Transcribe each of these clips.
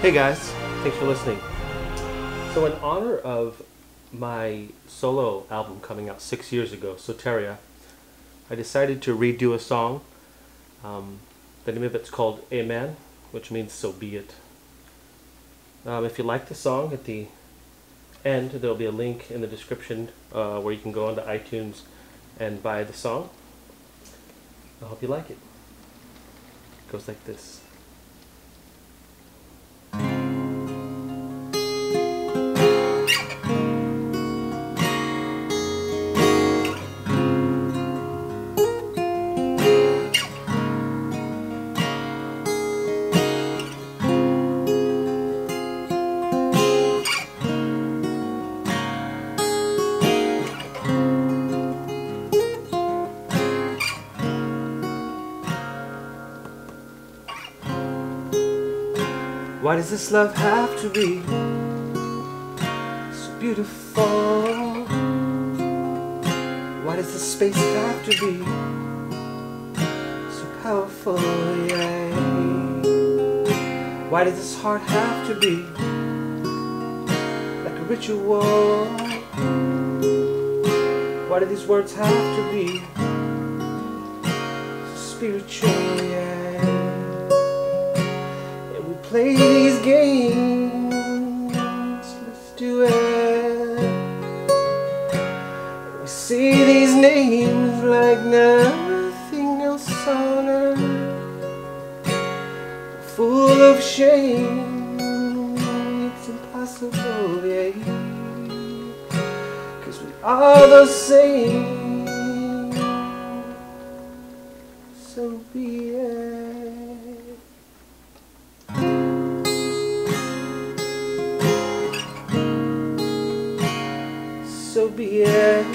Hey guys, thanks for listening. So, in honor of my solo album coming out six years ago, Soteria, I decided to redo a song. Um, the name of it's called Amen, which means so be it. Um, if you like the song, at the end there'll be a link in the description uh, where you can go onto iTunes and buy the song. I hope you like it. It goes like this. Why does this love have to be so beautiful? Why does this space have to be so powerful? Yeah. Why does this heart have to be like a ritual? Why do these words have to be so spiritual? Yeah play these games. Let's do it. We say these names like nothing else on earth. Full of shame. It's impossible, yeah. Cause we are the same. So be it.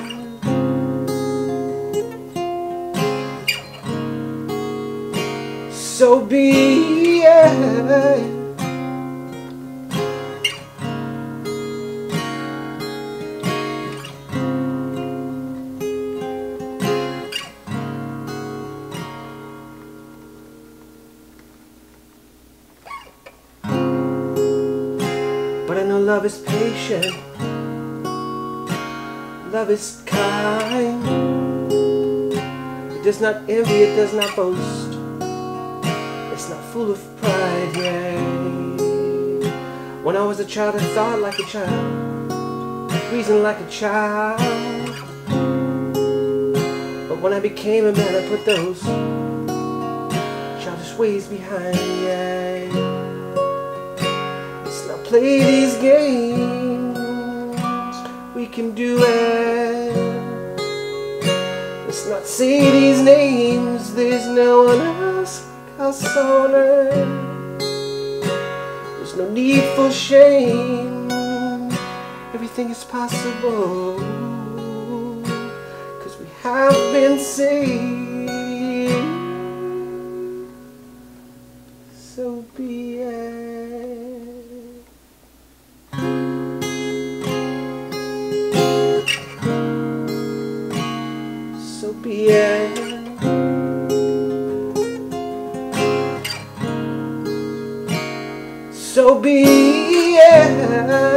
So be it. But I know love is patient love is kind. It does not envy, it does not boast. It's not full of pride, yeah. When I was a child, I thought like a child, reasoned like a child. But when I became a man, I put those childish ways behind, yeah. Let's not play these games can do it. Let's not say these names, there's no one else like us on earth. There's no need for shame, everything is possible. Cause we have been saved. So be it.